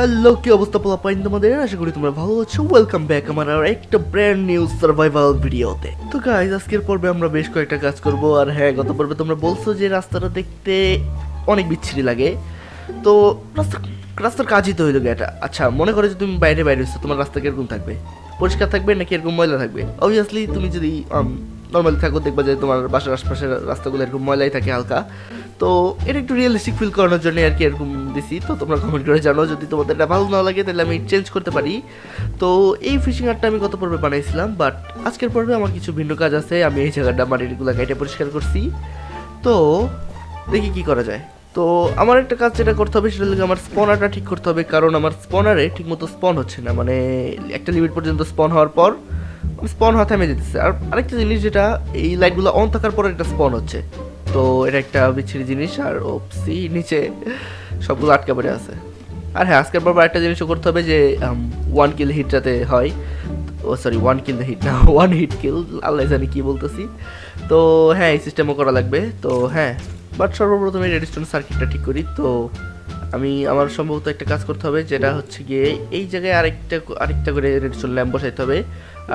Hello কি অবস্থা পোলা পাইন তোমাদের? আশা করি তোমরা ভালো আছো। ওয়েলকাম ব্যাক আমার আর একটা ব্র্যান্ড নিউ সার্ভাইভাল ভিডিওতে তো গাইজ আজকের পর্বে আমরা বেশ কয়েকটা কাজ করব আর হ্যাঁ গত পর্বে তোমরা বলছো যে রাস্তাটা দেখতে অনেক বিচ্ছিরি লাগে। তো রাস্তা, রাস্তার কাজই তো হইল এটা আচ্ছা মনে করো যে তুমি বাইরে বাইরে হচ্ছো তোমার রাস্তা কীরকম থাকবে? পরিষ্কার থাকবে নাকি এরকম ময়লা থাকবে? অবভিয়াসলি তুমি যদি নর্মালি থাকো, দেখবা যে তোমার বাসার আশপাশের রাস্তাগুলো এরকম ময়লাই থাকে হালকা। তো এটা একটু রিয়েলিস্টিক ফিল করানোর জন্য আর কি এরকম দিছি। তো তোমরা কমেন্ট করে জানো যদি তোমাদের এটা ভালো না লাগে, তাহলে আমি চেঞ্জ করতে পারি। তো এই ফিশিং আর্টটা আমি গত পর্বে বানাইছিলাম বাট আজকের পর্বে আমার কিছু ভিন্ন কাজ আছে। আমি এই জায়গাটা মাটিগুলো কেটে পরিষ্কার করছি। তো দেখি কি করা যায়। তো আমার একটা কাজ যেটা করতে হবে, সেটা আমার স্পনারটা ঠিক করতে হবে, কারণ আমার স্পনারে ঠিকমতো স্পন হচ্ছে না। মানে একটা লিমিট পর্যন্ত স্পন হওয়ার পর স্পন হওয়া থেমে যেতেছে। আর আরেকটা জিনিস যেটা, এই লাইটগুলো অন থাকার পর একটা স্পন হচ্ছে। তো এটা একটা বিচ্ছিরি জিনিস, আর ওপসি, নিচে সবগুলো আটকে পড়ে আছে। আর হ্যাঁ আজকের পর একটা জিনিসও করতে হবে যে ওয়ান কিল হিট যাতে হয়। ও সরি ওয়ান কিল হিট না ওয়ান হিট কিল আল্লাহ জানি কি বলতেছি। তো হ্যাঁ এই সিস্টেমও করা লাগবে। তো হ্যাঁ বাট সর্বপ্রথমে রেডিস্টোন সার্কিটটা ঠিক করি। তো আমি, আমার সম্ভবত একটা কাজ করতে হবে, যেটা হচ্ছে গিয়ে, এই জায়গায় আরেকটা আরেকটা করে রেডিস্টোন ল্যাম্প বসাইতে হবে।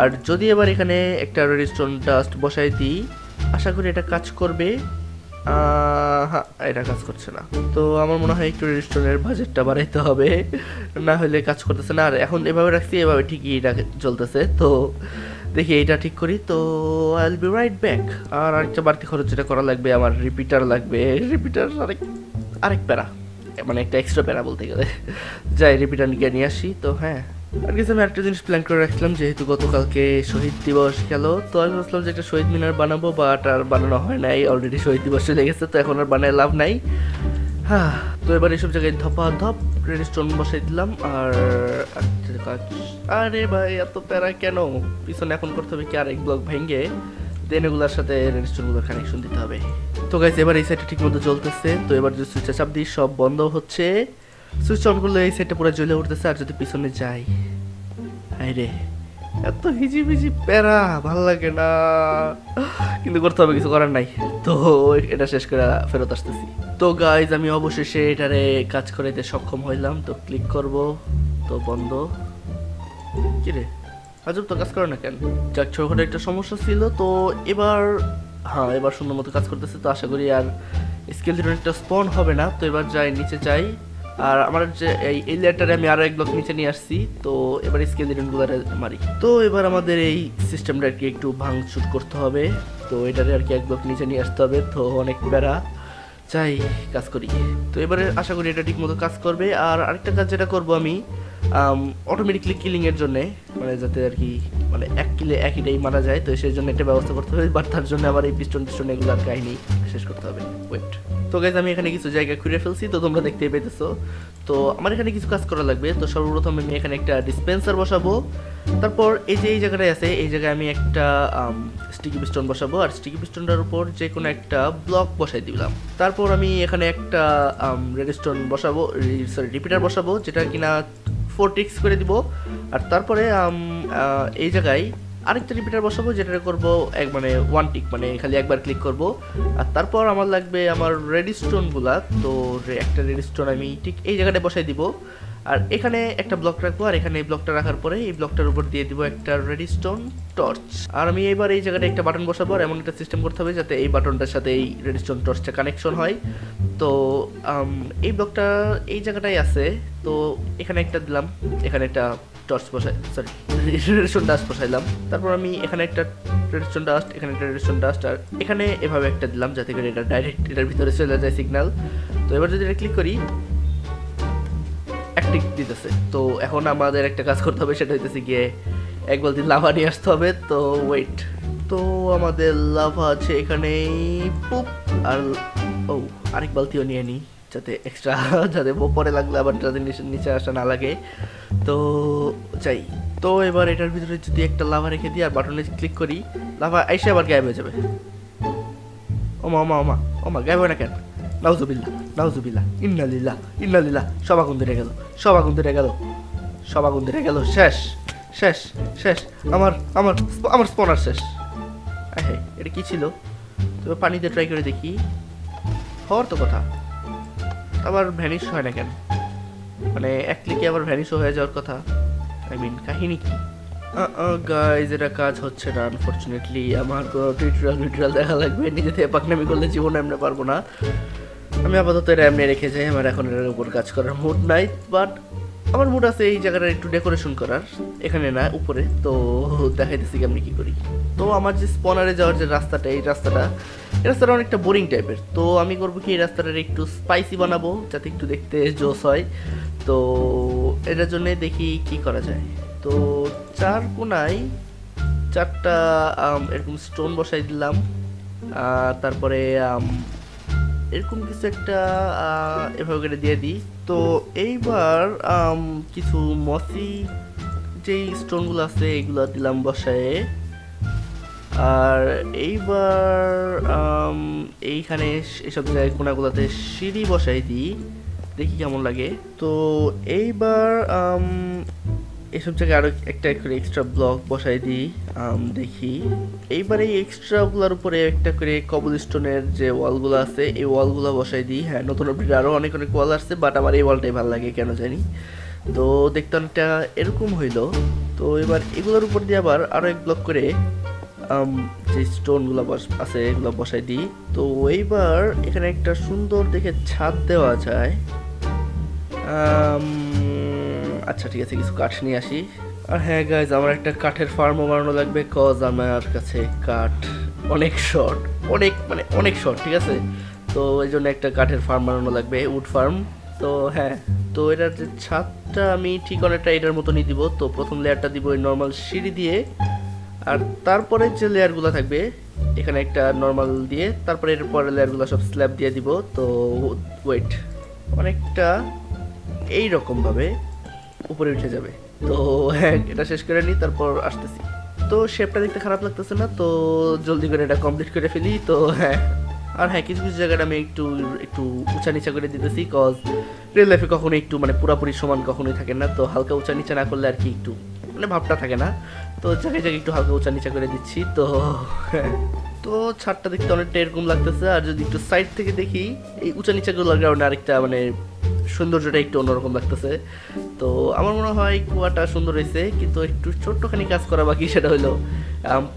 আর যদি এবার এখানে একটা রেডিস্টোন ডাস্ট বসাই দিই, আশা করি এটা কাজ করবে। হ্যাঁ এটা কাজ করছে না। তো আমার মনে হয় একটু রেস্টুরেন্টের বাজেটটা বাড়াইতে হবে, না হলে কাজ করতেছে না। আর এখন এভাবে রাখছি, এভাবে ঠিকই এটা চলতেছে। তো দেখি এটা ঠিক করি। তো I will be right back আর আরেকটা বাড়তি খরচ যেটা করা লাগবে, আমার রিপিটার লাগবে। রিপিটার আরেক আরেক প্যারা। মানে একটা এক্সট্রা প্যারা বলতে গেলে। যাই রিপিটার গিয়ে নিয়ে আসি। তো হ্যাঁ আর কিছু আমি একটা জিনিস প্ল্যান করে রাখছিলাম, যেহেতু গতকালকে শহীদ দিবস গেল, তো আমি ভাবছিলাম যে একটা শহীদ মিনার বানাবো বাট আর বানানো হয় নাই অলরেডি শহীদ দিবস চলে গেছে, তো এখন আর বানায় লাভ নাই। হ্যাঁ তো এবার এইসব জায়গায় ধপা ধপ রেডস্টোন বসাই দিলাম, আর আরে ভাই, এত প্যারা কেন? পিছনে এখন করতে হবে কি আরেক ব্লক ভেঙে দেন এগুলোর সাথে রেডস্টোনগুলোর কানেকশন দিতে হবে। তো গাইজ এবার এই সাইডটা ঠিক মতো চলতেছে, তো এবার যে সুইচটা চাপ দিই, সব বন্ধ হচ্ছে। সুইচ অন করলে এই সাইডটা পুরো জ্বলে উঠতেছে আর যদি পিছনে যাই। রে এত হিজিবিজি প্যারা, ভালো লাগে না। কিন্তু করতে হবে, কিছু করার নাই। তো এটা শেষ করে ফেরত আসতেছি। তো গাইজ আমি অবশেষে এটারে কাজ করাইতে সক্ষম হইলাম। তো ক্লিক করব, তো বন্ধ। কি রে আজব তো কাজ করে না কেন? যাক, ছোটখাটো একটা সমস্যা ছিল। তো এবার হ্যাঁ এবার সুন্দর মতো কাজ করতেছে। তো আশা করি আর স্কেল একটা স্পন হবে না। তো এবার যাই, নিচে যাই। আর আমার যে এই লেটারে আমি আরও এক ব্লক নিচে নিয়ে আসছি, তো এবার স্কেল ডিটেনগুলো মারি। তো এবার আমাদের এই সিস্টেমটা আর কি একটু ভাঙচুর করতে হবে, তো এটারে আর কি এক ব্লক নিচে নিয়ে আসতে হবে, তো অনেক প্যারা। চাই কাজ করি। তো এবারে আশা করি এটা ঠিক মতো কাজ করবে। আর আরেকটা কাজ যেটা করব আমি অটোমেটিকলি কিলিংয়ের জন্য মানে যাতে আর কি মানে এক কিলে একইটাই মারা যায়, তো সেই জন্য একটা ব্যবস্থা করতে হবে বাট তার জন্য আবার এই পিস্টন টিস্টন এগুলোর কাহিনী শেষ করতে হবে। ওয়েট তো গাইজ আমি এখানে কিছু জায়গা ঘুরে ফেলছি, তো তোমরা দেখতেই পেতেছো তো আমার এখানে কিছু কাজ করা লাগবে, তো সর্বপ্রথম আমি এখানে একটা ডিসপেন্সার বসাবো। তারপর এই যে এই জায়গাটায় আছে, এই জায়গায় আমি একটা স্টিকি পিস্টন বসাবো, আর স্টিকি পিস্টনটার উপর যে কোনো একটা ব্লক বসাই দিলাম। তারপর আমি এখানে একটা রেডস্টোন বসাবো সরি রিপিটার বসাবো, যেটা কিনা ফোর টিক্স করে দিব। আর তারপরে এই জায়গায় আরেকটা রিপিটার বসাবো যেটা করব এক মানে ওয়ান টিক মানে খালি একবার ক্লিক করব। আর তারপর আমার লাগবে আমার রেডিস্টোনগুলা তো একটা রেডি স্টোন আমি ঠিক এই জায়গাটায় বসাই দিব। আর এখানে একটা ব্লক রাখব, আর এখানে এই ব্লকটা রাখার পরে এই ব্লকটার উপর দিয়ে দিব একটা রেডিস্টোন টর্চ আর আমি এবার এই জায়গাটা একটা বাটন বসাবো, আর এমন একটা সিস্টেম করতে হবে যাতে এই বাটনটার সাথে এই রেডিস্টোন টর্চটা কানেকশন হয়। তো এই ব্লকটা এই জায়গাটাই আছে, তো এখানে একটা দিলাম, এখানে একটা টর্চ বসাই সরি রেডিস্টোন ডাস্ট বসাইলাম। তারপর আমি এখানে একটা রেডিস্টোন ডাস্ট এখানে একটা রেডিস্টোন ডাস্ট আর এখানে এভাবে একটা দিলাম যাতে করে এটা ডাইরেক্ট এটার ভিতরে চলে যায় সিগন্যাল তো এবার যদি এটা ক্লিক করি অ্যাক্টিভ দিতেছে। তো এখন আমাদের একটা কাজ করতে হবে, সেটা হইতেছে গিয়ে এক বালতি লাভা নিয়ে আসতে হবে। তো ওয়েট তো আমাদের লাভা আছে এখানে পুপ, আর ও, আরেক বালতিও নিয়ে নিই যাতে এক্সট্রা যাতে পরে লাগলে আবার যাতে নিচে আসা না লাগে। তো চাই তো এবার এটার ভিতরে যদি একটা লাভা রেখে দিই আর বাটনে ক্লিক করি, লাভা এসে আবার গায়েব হয়ে যাবে। ওমা ওমা ওমা ওমা, গায়েব হয় না কেন? নাউজুবিল্লা নাউজুবিল্লা ইন্নালিল্লা ইন্নালিল্লা সব আগুন ধরে গেল, সব আগুন ধরে গেল, সব আগুন ধরে গেল, শেষ শেষ শেষ, আমার আমার আমার স্পনার শেষ। হ্যাঁ এটা কি ছিল? তবে পানিতে ট্রাই করে দেখি। হওয়ার তো কথা। আবার ভ্যানিশ হয় না কেন? মানে এক ক্লিকে আবার ভ্যানিশও হয়ে যাওয়ার কথা? আই মিন কাহিনী কি? গাইজ এটা কাজ হচ্ছে না আনফরচুনেটলি আমার কোনো টিউটোরিয়াল ভিডিওয়াল দেখা লাগবে, নিজে থেকে পাকনামি করলে জীবনে এমনি পারব না। আমি আপাতত এটা এমনি রেখে যাই, আমার এখন এটার উপর কাজ করার মুড নাই বাট আমার মুড আছে এই জায়গাটা একটু ডেকোরেশন করার, এখানে না, উপরে, তো দেখাইতেছি কেমনি কি করি। তো আমার যে স্পনারে যাওয়ার যে রাস্তাটা, এই রাস্তাটা এই রাস্তাটা অনেকটা বোরিং টাইপের তো আমি করব কি, এই রাস্তাটার একটু স্পাইসি বানাবো, যাতে একটু দেখতে জোস হয়। তো এটার জন্য দেখি কি করা যায়। তো চার কোনায় চারটা এরকম স্টোন বসাই দিলাম। তারপরে এরকম কিছু একটা এভাবে করে দিয়ে দিই। তো এইবার কিছু মসি যেই স্টোনগুলো আছে, এগুলো দিলাম বসায়ে। আর এইবার এইখানে এসব জায়গায় কোনাগুলোতে সিঁড়ি বসাই দিই, দেখি কেমন লাগে। তো এইবার এসব জায়গায় আরও একটা করে এক্সট্রা ব্লক বসাই দিই দেখি। এইবার এই এক্সট্রাগুলোর উপরে একটা করে কবল স্টোনের যে ওয়ালগুলো আছে, এই ওয়ালগুলো বসাই দিই। হ্যাঁ নতুন আপডেট আরও অনেক অনেক ওয়াল আসছে বাট আমার এই ওয়ালটাই ভালো লাগে, কেন জানি। তো দেখতে অনেকটা এরকম হইল। তো এবার এগুলোর উপর দিয়ে আবার আরও এক ব্লক করে যে স্টোনগুলো আছে, এগুলো বসাই দিই। তো এইবার এখানে একটা সুন্দর দেখে ছাদ দেওয়া যায়। আচ্ছা ঠিক আছে, কিছু কাঠ নিয়ে আসি। আর হ্যাঁ গাইজ আমার একটা কাঠের ফার্মও বানানো লাগবে কজ আমার কাছে কাঠ অনেক শর্ট অনেক মানে অনেক শর্ট ঠিক আছে? তো এই জন্য একটা কাঠের ফার্ম বানানো লাগবে উড ফার্ম তো হ্যাঁ তো এটার যে ছাদটা আমি ঠিক অনেকটা এটার মতনই দিব। তো প্রথম লেয়ারটা দিব ওই নর্মাল সিঁড়ি দিয়ে। আর তারপরে যে লেয়ারগুলো থাকবে, এখানে একটা নর্মাল দিয়ে, তারপরে এর পরের লেয়ারগুলো সব স্ল্যাব দিয়ে দিব। তো ওয়েট অনেকটা এই রকম ভাবে উপরে উঠে যাবে। তো হ্যাঁ এটা শেষ করে নিই, তারপর আসতেছি। তো শেপটা দেখতে খারাপ লাগতেছে না, তো জলদি করে এটা কমপ্লিট করে ফেলি। তো হ্যাঁ আর হ্যাঁ কিছু কিছু জায়গাটা আমি একটু একটু উঁচা নিচা করে দিতেছি কজ রিয়েল লাইফে কখনো একটু মানে পুরাপুরি সমান কখনোই থাকে না। তো হালকা উঁচা নিচা না করলে আর কি একটু মানে ভাবটা থাকে না। তো জায়গায় জায়গায় একটু হালকা উঁচা নিচা করে দিচ্ছি, তো তো ছাদটা দেখতে অনেকটা এরকম লাগতেছে। আর যদি একটু সাইড থেকে দেখি, এই উঁচা নিচা গুলোর কারণে আরেকটা মানে সৌন্দর্যটা একটু অন্যরকম লাগতেছে। তো আমার মনে হয় কুয়াটা সুন্দর হয়েছে, কিন্তু একটু ছোট্টখানি কাজ করা বাকি, সেটা হলো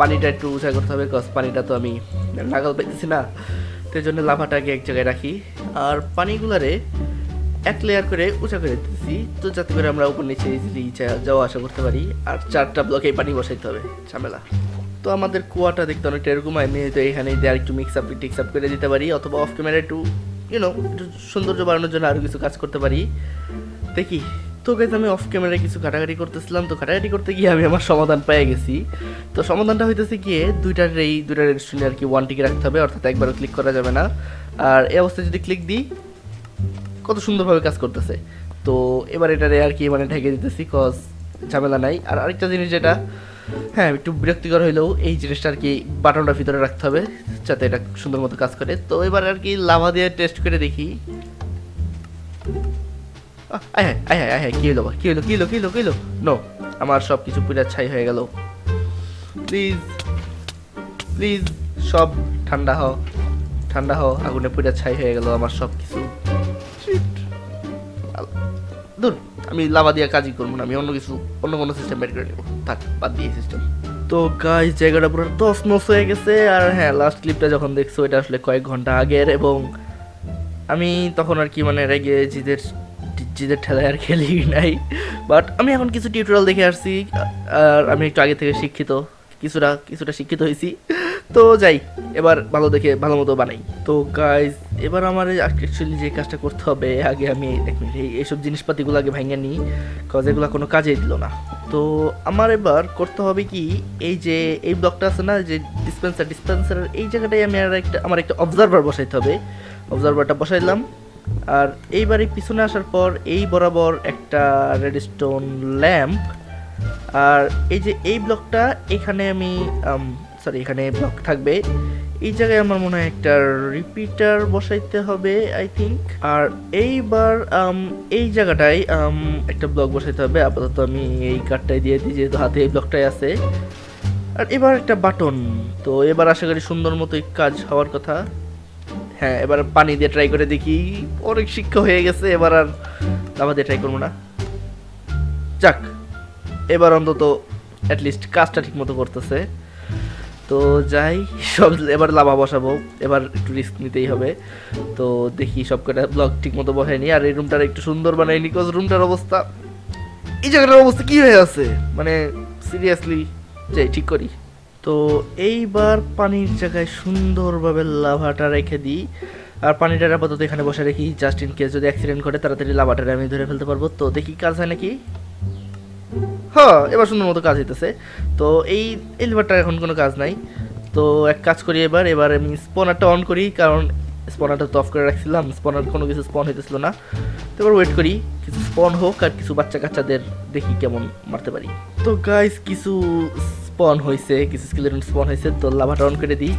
পানিটা একটু উঁচা করতে হবে কজ পানিটা তো আমি নাগাল পাইতেছি না। তো জন্য লাভাটাকে এক জায়গায় রাখি। আর পানিগুলারে এক লেয়ার করে উঁচা করে দিতেছি। তো যাতে করে আমরা উপর নিচে ইজিলি যাওয়া আসা করতে পারি, আর চারটা ব্লকে পানি বসাইতে হবে, ঝামেলা। তো আমাদের কুয়াটা দেখতে অনেকটা এরকম আমি হয়তো এখানে দিয়ে আর একটু মিক্স আপ টিক্স আপ করে দিতে পারি, অথবা অফ ক্যামেরা একটু ইউনো একটু সৌন্দর্য বাড়ানোর জন্য আরও কিছু কাজ করতে পারি। দেখি। তো গাইজ আমি অফ ক্যামেরায় কিছু ঘাটাঘাটি করতেছিলাম। তো ঘাটাঘাটি করতে গিয়ে আমি আমার সমাধান পেয়ে গেছি। তো সমাধানটা হইতেছে গিয়ে দুইটার এই, দুইটার রেজিস্ট্রেশনে আর কি ওয়ান টিকে রাখতে হবে, অর্থাৎ একবারও ক্লিক করা যাবে না। আর এই অবস্থায় যদি ক্লিক দিই কত সুন্দরভাবে কাজ করতেছে। তো এবার এটারে আর কি মানে ঢেকে দিতেছি কজ ঝামেলা নাই। আর আরেকটা জিনিস যেটা হ্যাঁ একটু বিরক্তিকর হইলেও এই জিনিসটা আর কি বাটনটা ভিতরে রাখতে হবে, যাতে এটা সুন্দর মতো কাজ করে। তো এবার আর কি লাভা দিয়ে টেস্ট করে দেখি। আয় হ্যাঁ আয় হ্যাঁ কী হলো? কী হলো কী হলো কী হলো হলো নো আমার সব কিছু পুরা ছাই হয়ে গেল। প্লিজ প্লিজ সব ঠান্ডা হও ঠান্ডা হও, আগুনে পুরা ছাই হয়ে গেল আমার সব কিছু। ধুর, আমি লাভা দিয়ে কাজই করব না, আমি অন্য কিছু, অন্য কোনো সিস্টেম বের করে নেব। থাক, বাদ দিয়ে সিস্টেম তো গাইস জায়গাটা পুরো দশ নস হয়ে গেছে, আর হ্যাঁ লাস্ট ক্লিপটা যখন দেখছ, এটা আসলে কয়েক ঘণ্টা আগের, এবং আমি তখন আর কি মানে রেগে জিদের জিদের ঠেলায় আর খেলি নাই। বাট আমি এখন কিছু টিউটোরিয়াল দেখে আসছি, আর আমি একটু আগে থেকে শিক্ষিত, কিছুটা কিছুটা শিক্ষিত হয়েছি। তো যাই, এবার ভালো দেখে ভালো মতো বানাই। তো গাইজ এবার আমার অ্যাকচুয়ালি যে কাজটা করতে হবে, আগে আমি এক মিনিট, এই এইসব জিনিসপাতিগুলো আগে ভেঙে নিই কজ এগুলো কোনো কাজেই দিল না। তো আমার এবার করতে হবে কি, এই যে, এই ব্লকটা আছে না, যে ডিসপেন্সার ডিসপেন্সার এই জায়গাটায় আমি আর একটা, আমার একটা অবজারভার বসাইতে হবে। অবজারভারটা বসাইলাম, আর এইবারে পিছনে আসার পর এই বরাবর একটা রেডস্টোন ল্যাম্প আর এই যে এই ব্লকটা এখানে আমি সরি এখানে ব্লক থাকবে। এই জায়গায় আমার মনে হয় একটা রিপিটার বসাইতে হবে আই থিঙ্ক আর এইবার এই জায়গাটায় একটা ব্লক বসাইতে হবে। আপাতত আমি এই কার্ডটাই দিয়ে দিই, যেহেতু হাতে এই ব্লকটাই আছে। আর এবার একটা বাটন তো এবার আশা করি সুন্দর মতোই কাজ হওয়ার কথা। হ্যাঁ এবার পানি দিয়ে ট্রাই করে দেখি। অনেক শিক্ষা হয়ে গেছে, এবার আর লাভা দিয়ে ট্রাই করব না। যাক, এবার অন্তত অ্যাটলিস্ট কাজটা ঠিক মতো করতেছে। তো যাই, সব এবার লাভা বসাবো। এবার একটু রিস্ক নিতেই হবে। তো দেখি সব কটা ব্লগ ঠিক মতো বসাইনি আর এই রুমটার একটু সুন্দর বানাইনি বিকজ রুমটার অবস্থা। এই জায়গাটার অবস্থা কী হয়ে আছে? মানে সিরিয়াসলি যাই, ঠিক করি। তো এইবার পানির জায়গায় সুন্দরভাবে লাভাটা রেখে দিই। আর পানিটা আপাতত এখানে বসে রেখি জাস্ট ইন কেস যদি অ্যাক্সিডেন্ট করে তাড়াতাড়ি লাভাটা আমি ধরে ফেলতে পারব। তো দেখি কাজ হয় নাকি? হ্যাঁ এবার সুন্দর মতো কাজ হইতেছে। তো এই এলিভারটার এখন কোনো কাজ নাই। তো এক কাজ করি এবার এবার আমি স্পনারটা অন করি, কারণ স্পনারটা তো অফ করে রাখছিলাম, স্পনার কোনো কিছু স্পন হইতেছিল না। তো এবার ওয়েট করি, কিছু স্পন হোক আর কিছু বাচ্চা কাচ্চাদের দেখি কেমন মারতে পারি। তো গাইস কিছু স্পন হয়েছে কিছু স্কেলেটন স্পন হয়েছে তো লাভাটা অন করে দিই।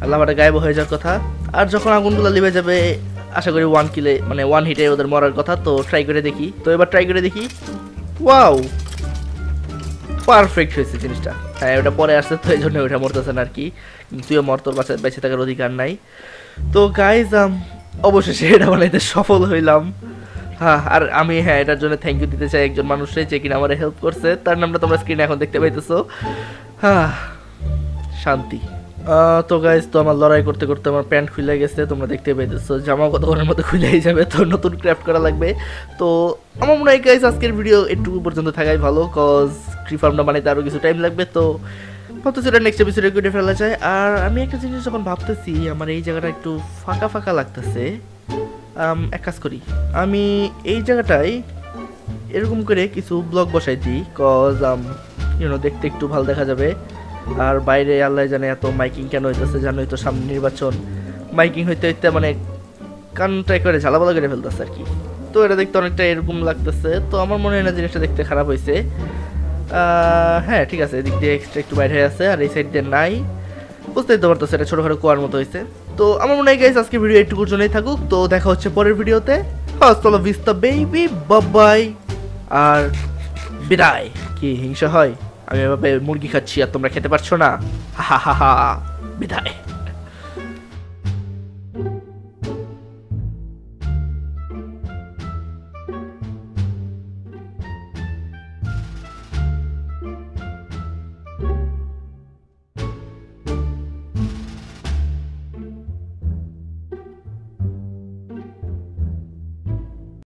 আর লাভাটা গায়েব হয়ে যাওয়ার কথা। আর যখন আগুনগুলো লিভে যাবে, আশা করি ওয়ান কিলে মানে ওয়ান হিটে ওদের মরার কথা, তো ট্রাই করে দেখি। তো এবার ট্রাই করে দেখি ওয়াও পারফেক্ট হয়েছে জিনিসটা। হ্যাঁ ওটা পরে আসছে, তো এই জন্য ওটা মরতেছে না আর কি। তুইও মর, তোর বেঁচে থাকার অধিকার নাই। তো গাইজ অবশেষে এটা বানাইতে সফল হইলাম। হ্যাঁ আর আমি হ্যাঁ এটার জন্য থ্যাংক ইউ দিতে চাই একজন মানুষের যে কিনা আমার হেল্প করছে। তার নামটা তোমরা স্ক্রিনে এখন দেখতে পাইতেছো। হ্যাঁ শান্তি। তো গাইজ তো আমার লড়াই করতে করতে আমার প্যান্ট খুলে গেছে, তোমরা দেখতে পাইতেছো, জামা কতক্ষণের মধ্যে খুলেই যাবে, তো নতুন ক্রাফট করা লাগবে। তো আমার মনে হয় গাইজ আজকের ভিডিও একটু পর্যন্ত থাকাই ভালো কজ ট্রি ফার্মটা বানাইতে আরও কিছু টাইম লাগবে, তো ভাবতেছি এটা নেক্সট এপিসোডে করে ফেলা যায়। আর আমি একটা জিনিস যখন ভাবতেছি, আমার এই জায়গাটা একটু ফাঁকা ফাঁকা লাগতেছে এক কাজ করি, আমি এই জায়গাটায় এরকম করে কিছু ব্লগ বসাই দিই কজ ইউনো দেখতে একটু ভালো দেখা যাবে। আর বাইরে আল্লাহ জানে এত মাইকিং কেন হইতেছে, জানোই তো সামনে নির্বাচন। মাইকিং হইতে হইতে মানে কানটা করে ঝালাপালা করে ফেলতেছে আর কি। তো এটা দেখতে অনেকটা এরকম লাগতেছে। তো আমার মনে হয় না জিনিসটা দেখতে খারাপ হয়েছে হ্যাঁ ঠিক আছে, এদিক দিয়ে এক্সট্রা একটু বাইরে আছে, আর এই সাইড দিয়ে নাই। বুঝতেই তো পারতো সেটা ছোটোখাটো কুয়ার মতো হয়েছে তো আমার মনে হয় গাইস আজকে ভিডিও একটুকুর জন্যই থাকুক। তো দেখা হচ্ছে পরের ভিডিওতে হস্তলা ভিস্তা বেবি বাবাই আর বিদায়। কি হিংসা হয়? আমি এভাবে মুরগি খাচ্ছি আর তোমরা খেতে পারছ না। হা হা হা বিদায়।